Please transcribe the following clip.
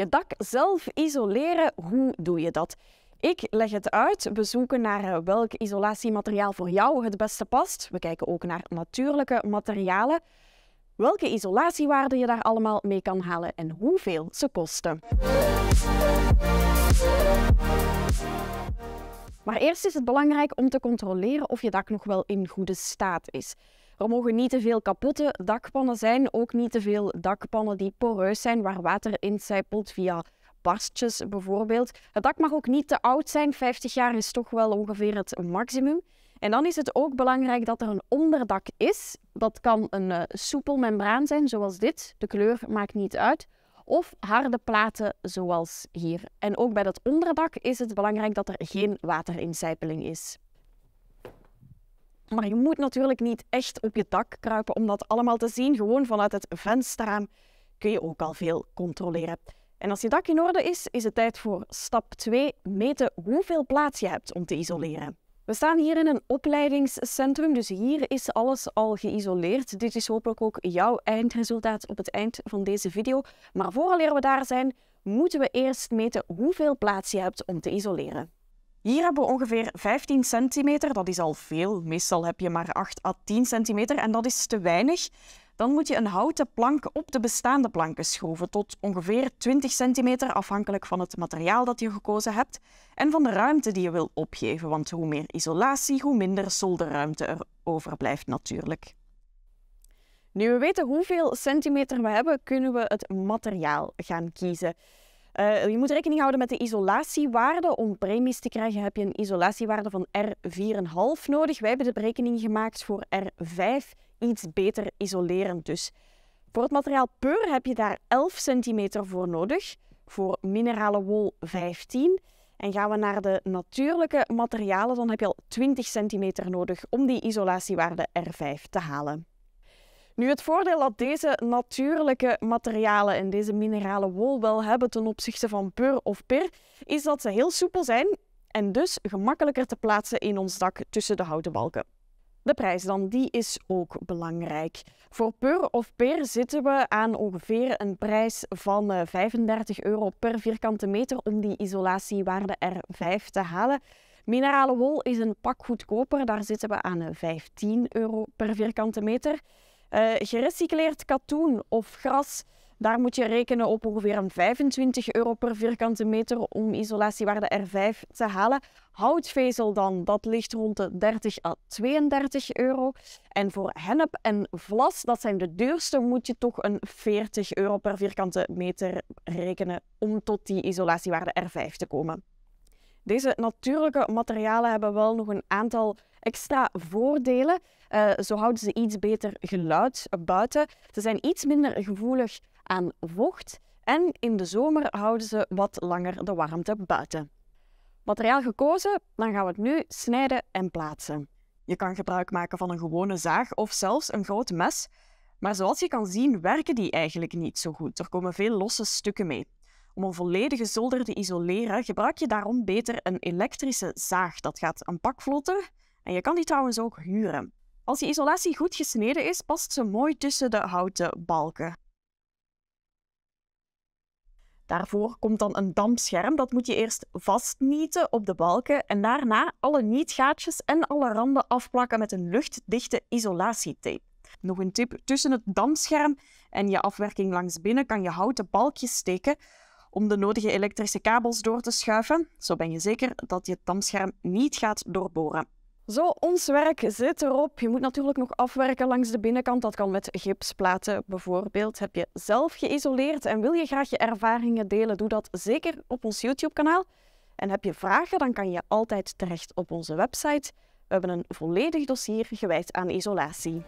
Je dak zelf isoleren, hoe doe je dat? Ik leg het uit. We zoeken naar eh, welk isolatiemateriaal voor jou het beste past. We kijken ook naar natuurlijke materialen. Welke isolatiewaarden je daar allemaal mee kan halen en hoeveel ze kosten. Maar eerst is het belangrijk om te controleren of je dak nog wel in goede staat is. Er mogen niet te veel kapotte dakpannen zijn, ook niet te veel dakpannen die poreus zijn, waar water in zijpelt via barstjes bijvoorbeeld. Het dak mag ook niet te oud zijn, 50 jaar is toch wel ongeveer het maximum. En dan is het ook belangrijk dat er een onderdak is. Dat kan een uh, soepel membraan zijn, zoals dit. De kleur maakt niet uit. Of harde platen, zoals hier. En ook bij dat onderdak is het belangrijk dat er geen waterincijpeling is. Maar je moet natuurlijk niet echt op je dak kruipen om dat allemaal te zien. Gewoon vanuit het vensterraam kun je ook al veel controleren. En als je dak in orde is, is het tijd voor stap 2, meten hoeveel plaats je hebt om te isoleren. We staan hier in een opleidingscentrum, dus hier is alles al geïsoleerd. Dit is hopelijk ook jouw eindresultaat op het eind van deze video. Maar vooraleer we daar zijn, moeten we eerst meten hoeveel plaats je hebt om te isoleren. Hier hebben we ongeveer 15 centimeter, dat is al veel. Meestal heb je maar 8 à 10 centimeter en dat is te weinig. Dan moet je een houten plank op de bestaande planken schroeven tot ongeveer 20 centimeter, afhankelijk van het materiaal dat je gekozen hebt en van de ruimte die je wil opgeven. Want hoe meer isolatie, hoe minder zolderruimte er overblijft natuurlijk. Nu we weten hoeveel centimeter we hebben, kunnen we het materiaal gaan kiezen. Uh, je moet rekening houden met de isolatiewaarde. Om premies te krijgen heb je een isolatiewaarde van R4,5 nodig. Wij hebben de berekening gemaakt voor R5, iets beter isolerend dus. Voor het materiaal peur heb je daar 11 centimeter voor nodig. Voor minerale wol 15. En gaan we naar de natuurlijke materialen, dan heb je al 20 centimeter nodig om die isolatiewaarde R5 te halen. Nu, het voordeel dat deze natuurlijke materialen en deze minerale wol wel hebben ten opzichte van pur of pir, is dat ze heel soepel zijn en dus gemakkelijker te plaatsen in ons dak tussen de houten balken. De prijs dan, die is ook belangrijk. Voor pur of per zitten we aan ongeveer een prijs van 35 eh, euro per vierkante meter om die isolatiewaarde R5 te halen. Minerale wol is een pak goedkoper, daar zitten we aan 15 euro per vierkante meter. Uh, gerecycleerd katoen of gras, daar moet je rekenen op ongeveer een 25 euro per vierkante meter om isolatiewaarde R5 te halen. Houtvezel dan, dat ligt rond de 30 à 32 euro. En voor hennep en vlas, dat zijn de duurste, moet je toch een 40 euro per vierkante meter rekenen om tot die isolatiewaarde R5 te komen. Deze natuurlijke materialen hebben wel nog een aantal extra voordelen. Uh, zo houden ze iets beter geluid buiten. Ze zijn iets minder gevoelig aan vocht. En in de zomer houden ze wat langer de warmte buiten. Materiaal gekozen, dan gaan we het nu snijden en plaatsen. Je kan gebruik maken van een gewone zaag of zelfs een groot mes. Maar zoals je kan zien werken die eigenlijk niet zo goed. Er komen veel losse stukken mee. Om een volledige zolder te isoleren gebruik je daarom beter een elektrische zaag. Dat gaat een pak vlotter en je kan die trouwens ook huren. Als die isolatie goed gesneden is, past ze mooi tussen de houten balken. Daarvoor komt dan een dampscherm. Dat moet je eerst vastnieten op de balken en daarna alle nietgaatjes en alle randen afplakken met een luchtdichte isolatietape. Nog een tip, tussen het dampscherm en je afwerking langs binnen kan je houten balkjes steken om de nodige elektrische kabels door te schuiven. Zo ben je zeker dat je dampscherm niet gaat doorboren. Zo, ons werk zit erop. Je moet natuurlijk nog afwerken langs de binnenkant. Dat kan met gipsplaten bijvoorbeeld. Heb je zelf geïsoleerd en wil je graag je ervaringen delen? Doe dat zeker op ons YouTube-kanaal. En heb je vragen, dan kan je altijd terecht op onze website. We hebben een volledig dossier gewijd aan isolatie.